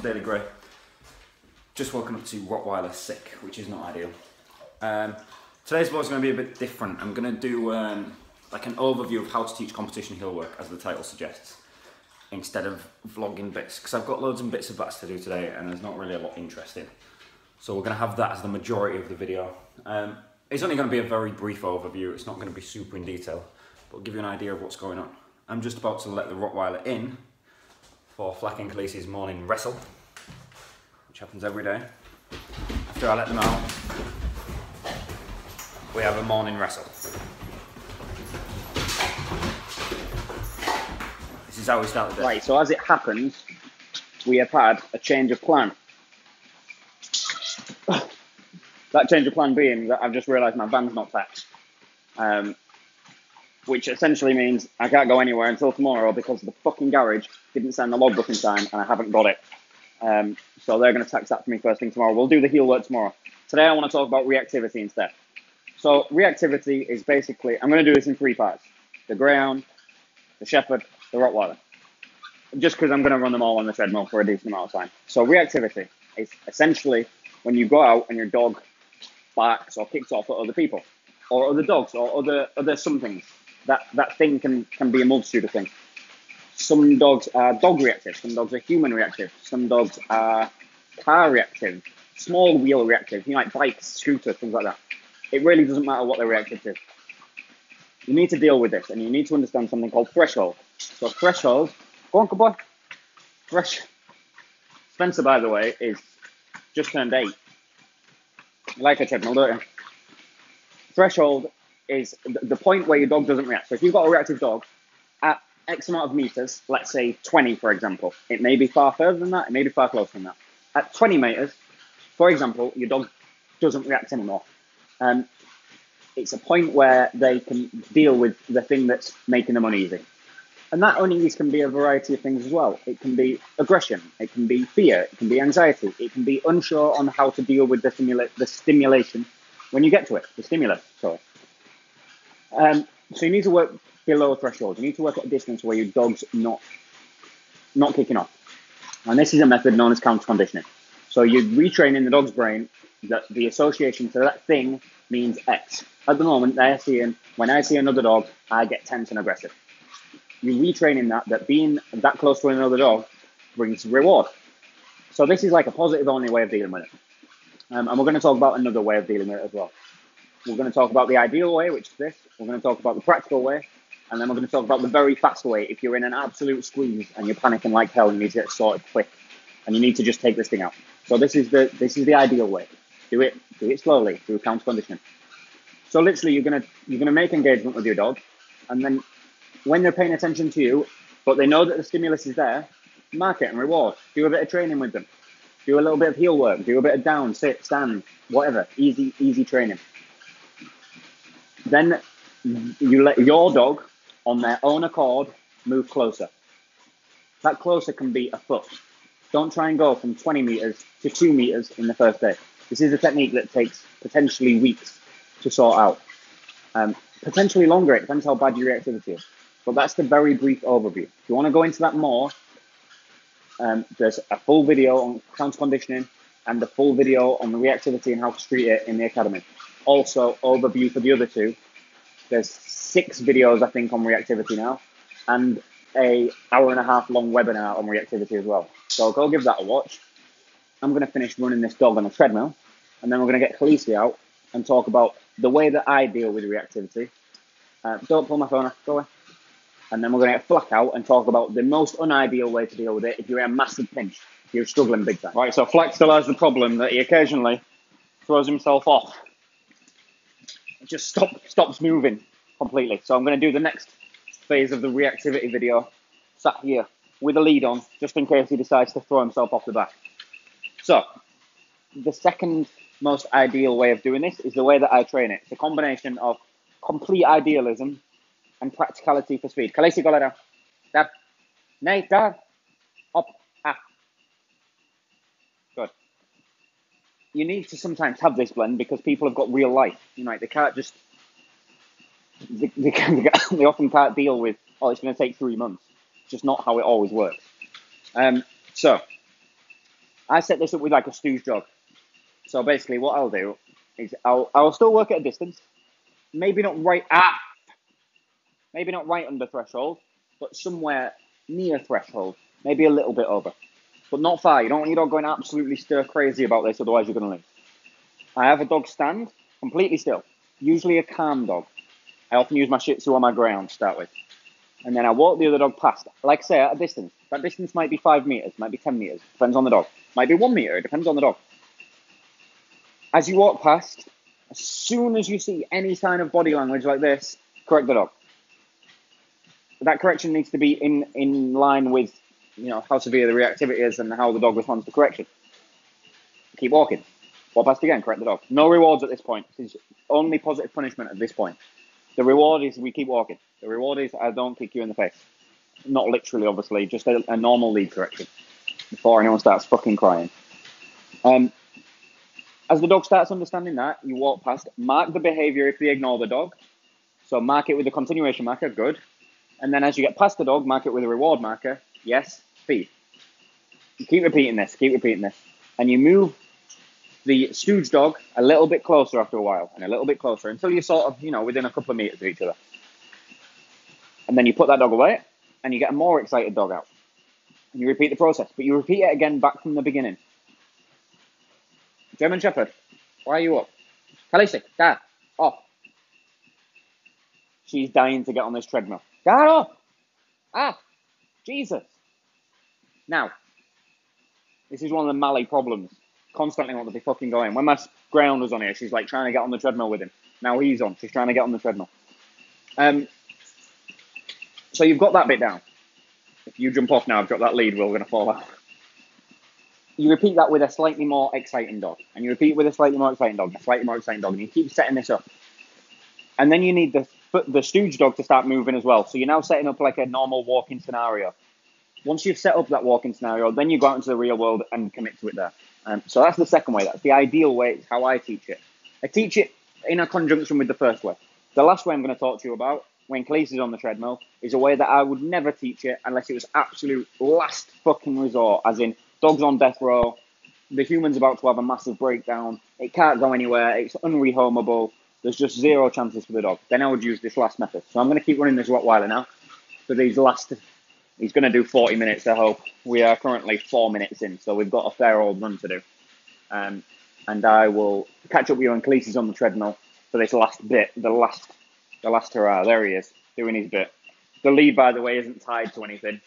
to DailyGray. Just woken up to Rottweiler sick, which is not ideal. Um, today's vlog is going to be a bit different. I'm going to do um, like an overview of how to teach competition heel work, as the title suggests, instead of vlogging bits, because I've got loads and bits of bats to do today, and there's not really a lot interesting. So we're going to have that as the majority of the video. Um, it's only going to be a very brief overview. It's not going to be super in detail, but I'll give you an idea of what's going on. I'm just about to let the Rottweiler in for Flack and Khaleesi's morning wrestle, which happens every day. After I let them out, we have a morning wrestle. This is how we start the day. Right, so as it happens, we have had a change of plan. that change of plan being that I've just realised my van's not packed. Um, which essentially means I can't go anywhere until tomorrow because the fucking garage didn't send the logbook in time and I haven't got it. Um, so they're going to tax that for me first thing tomorrow. We'll do the heel work tomorrow. Today I want to talk about reactivity instead. So reactivity is basically, I'm going to do this in three parts. The Greyhound, the Shepherd, the Rottweiler. Just because I'm going to run them all on the treadmill for a decent amount of time. So reactivity is essentially when you go out and your dog barks or kicks off at other people or other dogs or other other somethings that that thing can can be a multitude of things. Some dogs are dog reactive, some dogs are human reactive, some dogs are car reactive, small wheel reactive, you know, like bikes, scooters, things like that. It really doesn't matter what they're reactive to. You need to deal with this, and you need to understand something called threshold. So threshold, go on, good boy. Thresh. Spencer, by the way, is just turned eight. Like a treadmill, don't you? Threshold is the point where your dog doesn't react. So if you've got a reactive dog at X amount of meters, let's say 20, for example, it may be far further than that, it may be far closer than that. At 20 meters, for example, your dog doesn't react anymore. Um, it's a point where they can deal with the thing that's making them uneasy. And that unease can be a variety of things as well. It can be aggression, it can be fear, it can be anxiety, it can be unsure on how to deal with the, stimula- the stimulation when you get to it, the stimulus, sorry. Um, so you need to work below a threshold. You need to work at a distance where your dog's not not kicking off. And this is a method known as counter conditioning. So you're retraining the dog's brain that the association to that thing means X. At the moment, they're seeing when I see another dog, I get tense and aggressive. You're retraining that that being that close to another dog brings reward. So this is like a positive only way of dealing with it. Um, and we're going to talk about another way of dealing with it as well. We're going to talk about the ideal way, which is this. We're going to talk about the practical way. And then we're going to talk about the very fast way. If you're in an absolute squeeze and you're panicking like hell, and you need to get sorted quick. And you need to just take this thing out. So this is the this is the ideal way. Do it do it slowly through counter conditioning. So literally you're gonna you're gonna make engagement with your dog and then when they're paying attention to you, but they know that the stimulus is there, mark it and reward. Do a bit of training with them. Do a little bit of heel work. Do a bit of down, sit, stand, whatever. Easy, easy training. Then you let your dog, on their own accord, move closer. That closer can be a foot. Don't try and go from 20 meters to two meters in the first day. This is a technique that takes potentially weeks to sort out. Um, potentially longer, it depends how bad your reactivity is. But that's the very brief overview. If you want to go into that more, um, there's a full video on counter conditioning and the full video on the reactivity and how to treat it in the academy. Also, overview for the other two. There's six videos, I think, on reactivity now, and a hour and a half long webinar on reactivity as well. So go give that a watch. I'm going to finish running this dog on a treadmill, and then we're going to get Khaleesi out and talk about the way that I deal with reactivity. Uh, don't pull my phone off, go away. And then we're going to get Flack out and talk about the most unideal way to deal with it if you're in a massive pinch, if you're struggling big time. Right, so Flack still has the problem that he occasionally throws himself off. Just stop, stops moving completely. So I'm going to do the next phase of the reactivity video sat here with a lead on, just in case he decides to throw himself off the back. So, the second most ideal way of doing this is the way that I train it. It's a combination of complete idealism and practicality for speed. Khaleesi, go down. Down. Nay, down. Up. Ah. Good. You need to sometimes have this blend because people have got real life. You know, like they can't just. They, they, can, they often can't deal with, oh, it's going to take three months. It's just not how it always works. Um, so, I set this up with like a stooge dog. So basically, what I'll do is I'll I'll still work at a distance, maybe not right at, maybe not right under threshold, but somewhere near threshold, maybe a little bit over, but not far. You don't want your dog going absolutely stir crazy about this, otherwise you're going to lose. I have a dog stand completely still, usually a calm dog. I often use my Shih Tzu on my ground to start with. And then I walk the other dog past, like say at a distance. That distance might be five meters, might be 10 meters, depends on the dog. Might be one meter, depends on the dog. As you walk past, as soon as you see any sign of body language like this, correct the dog. That correction needs to be in, in line with you know how severe the reactivity is and how the dog responds to correction. Keep walking. Walk past again, correct the dog. No rewards at this point. Is only positive punishment at this point. The reward is we keep walking. The reward is I don't kick you in the face. Not literally, obviously, just a, a normal lead correction before anyone starts fucking crying. Um, as the dog starts understanding that, you walk past, mark the behavior if they ignore the dog. So mark it with the continuation marker, good. And then as you get past the dog, mark it with a reward marker, yes, feed. You keep repeating this, keep repeating this. And you move the stooge dog a little bit closer after a while and a little bit closer until you're sort of, you know, within a couple of meters of each other. And then you put that dog away and you get a more excited dog out. And you repeat the process, but you repeat it again back from the beginning. German Shepherd, why are you up? Khaleesi, Dad, off. She's dying to get on this treadmill. Dad, off! Ah, Jesus. Now, this is one of the Mally problems constantly want to be fucking going. When my ground was on here, she's like trying to get on the treadmill with him. Now he's on. She's trying to get on the treadmill. Um, so you've got that bit down. If you jump off now, I've got that lead, we're going to fall out. You repeat that with a slightly more exciting dog, and you repeat with a slightly more exciting dog, a slightly more exciting dog, and you keep setting this up. And then you need the the stooge dog to start moving as well. So you're now setting up like a normal walking scenario. Once you've set up that walking scenario, then you go out into the real world and commit to it there. Um, so that's the second way. That's the ideal way. It's how I teach it. I teach it in a conjunction with the first way. The last way I'm going to talk to you about, when Khaleesi is on the treadmill, is a way that I would never teach it unless it was absolute last fucking resort, as in dogs on death row, the human's about to have a massive breakdown, it can't go anywhere, it's unrehomable, there's just zero chances for the dog. Then I would use this last method. So I'm going to keep running this Rottweiler now for these last He's going to do 40 minutes, I hope. We are currently four minutes in, so we've got a fair old run to do. Um, and I will catch up with you when Khaleesi's on the treadmill for this last bit, the last, the last hurrah. There he is, doing his bit. The lead, by the way, isn't tied to anything.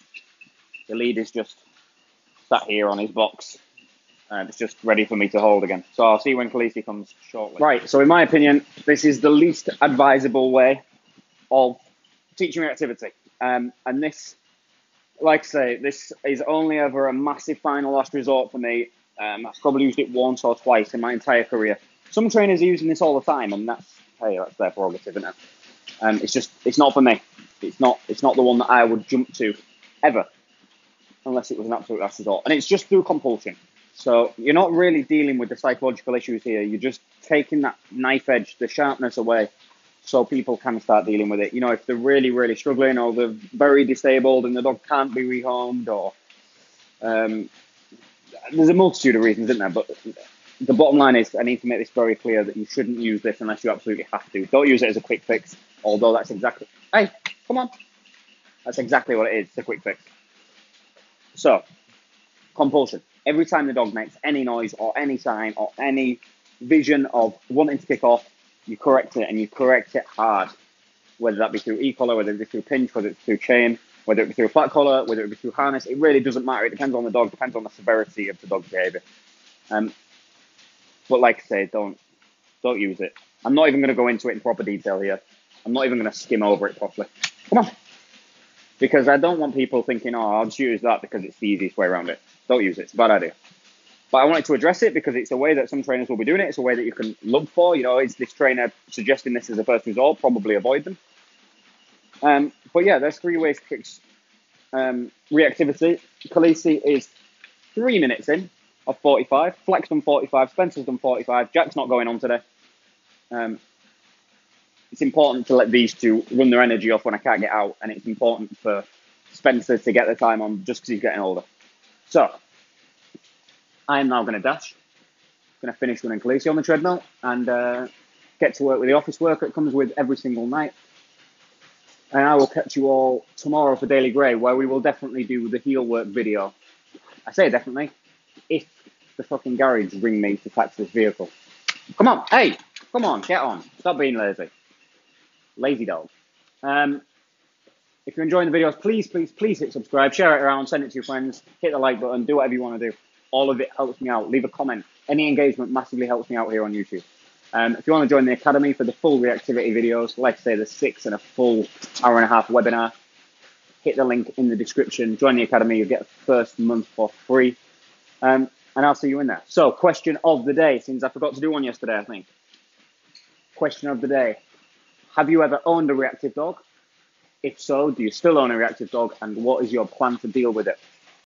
The lead is just sat here on his box. and it's just ready for me to hold again. So I'll see when Khaleesi comes shortly. Right, so in my opinion, this is the least advisable way of teaching activity. Um, and this like I say, this is only ever a massive final last resort for me. Um, I've probably used it once or twice in my entire career. Some trainers are using this all the time, and that's hey, that's their prerogative, isn't it? Um, it's just it's not for me. It's not it's not the one that I would jump to ever, unless it was an absolute last resort. And it's just through compulsion. So you're not really dealing with the psychological issues here. You're just taking that knife edge, the sharpness away so people can start dealing with it. You know, if they're really, really struggling or they're very disabled and the dog can't be rehomed or um, there's a multitude of reasons, isn't there? But the bottom line is I need to make this very clear that you shouldn't use this unless you absolutely have to. Don't use it as a quick fix, although that's exactly, hey, come on. That's exactly what it is, it's a quick fix. So, compulsion. Every time the dog makes any noise or any sign or any vision of wanting to kick off, you correct it and you correct it hard, whether that be through e-collar, whether it be through pinch, whether it's through chain, whether it be through a flat collar, whether it be through harness. It really doesn't matter. It depends on the dog, depends on the severity of the dog's behavior. Um, but like I say, don't don't use it. I'm not even going to go into it in proper detail here. I'm not even going to skim over it properly. Come on. Because I don't want people thinking, oh, I'll just use that because it's the easiest way around it. Don't use it. It's a bad idea. But I wanted to address it because it's a way that some trainers will be doing it. It's a way that you can look for. You know, is this trainer suggesting this as a first resort? Probably avoid them. Um, but yeah, there's three ways to fix um, reactivity. Khaleesi is three minutes in of 45. Flex done 45. Spencer's done 45. Jack's not going on today. Um, it's important to let these two run their energy off when I can't get out, and it's important for Spencer to get the time on just because he's getting older. So I am now going to dash. Going to finish running Khaleesi on the treadmill and uh, get to work with the office work that comes with every single night. And I will catch you all tomorrow for DailyGray, where we will definitely do the heel work video. I say definitely, if the fucking garage ring me to tax this vehicle. Come on, hey, come on, get on. Stop being lazy. Lazy dog. Um, if you're enjoying the videos, please, please, please hit subscribe, share it around, send it to your friends, hit the like button, do whatever you want to do. All of it helps me out. Leave a comment. Any engagement massively helps me out here on YouTube. Um, if you want to join the academy for the full reactivity videos, like say, the six and a full hour and a half webinar, hit the link in the description. Join the academy. You'll get a first month for free. Um, and I'll see you in there. So, question of the day, since I forgot to do one yesterday, I think. Question of the day Have you ever owned a reactive dog? If so, do you still own a reactive dog? And what is your plan to deal with it?